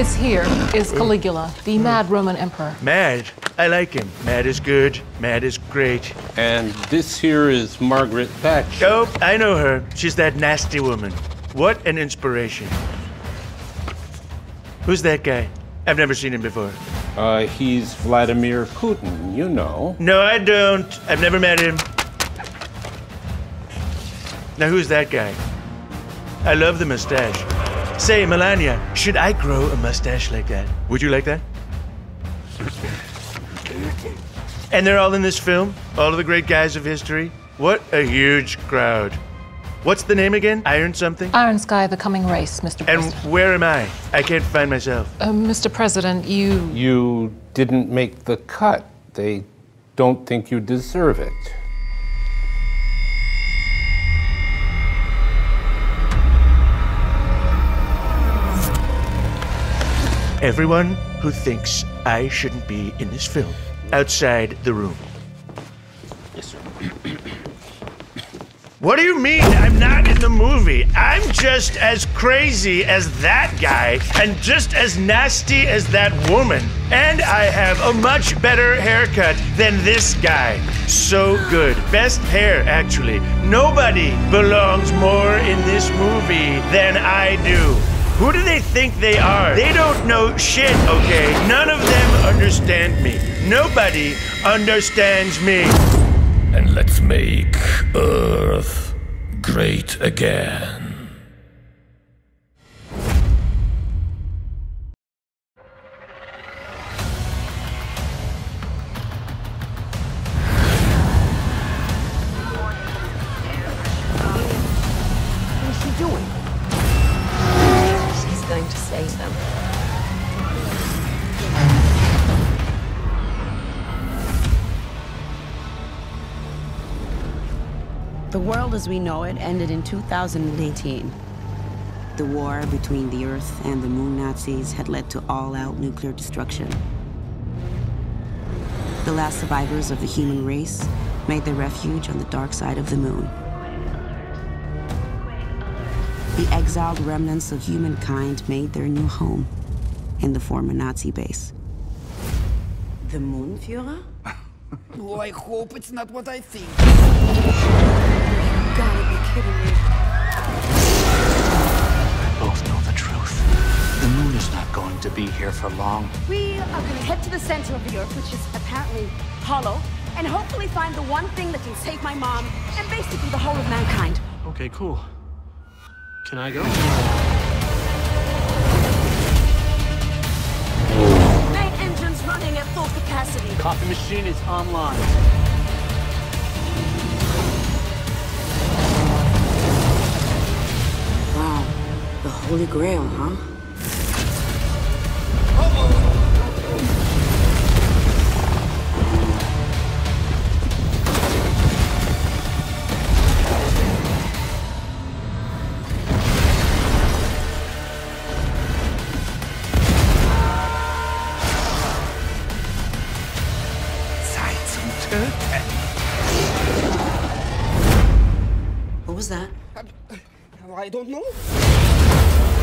This here is Caligula, the mad Roman emperor. Mad. I like him. Mad is good. Mad is great. And this here is Margaret Thatcher. Oh, I know her. She's that nasty woman. What an inspiration. Who's that guy? I've never seen him before. Uh, he's Vladimir Putin, you know. No, I don't. I've never met him. Now, who's that guy? I love the mustache. Say, Melania, should I grow a mustache like that? Would you like that? And they're all in this film? All of the great guys of history? What a huge crowd. What's the name again? Iron something? Iron Sky, the coming race, Mr. And President. where am I? I can't find myself. Uh, Mr. President, you. You didn't make the cut. They don't think you deserve it. Everyone who thinks I shouldn't be in this film, outside the room. Yes, sir. What do you mean I'm not in the movie? I'm just as crazy as that guy and just as nasty as that woman. And I have a much better haircut than this guy. So good. Best hair, actually. Nobody belongs more in this movie than I do. Who do they think they are? They don't know shit, okay? None of them understand me. Nobody understands me. and let's make Earth great again. The world as we know it ended in 2018. The war between the Earth and the Moon Nazis had led to all-out nuclear destruction. The last survivors of the human race made their refuge on the dark side of the moon. The exiled remnants of humankind made their new home in the former Nazi base. The Moonführer? Oh, I hope it's not what I think. Gotta be kidding me. both know the truth. The moon is not going to be here for long. We are going to head to the center of the Earth, which is apparently hollow, and hopefully find the one thing that can save my mom and basically the whole of mankind. Okay, cool. Can I go? Main engines running at full capacity. Coffee machine is online. Holy Grail, huh? What was that? I don't know.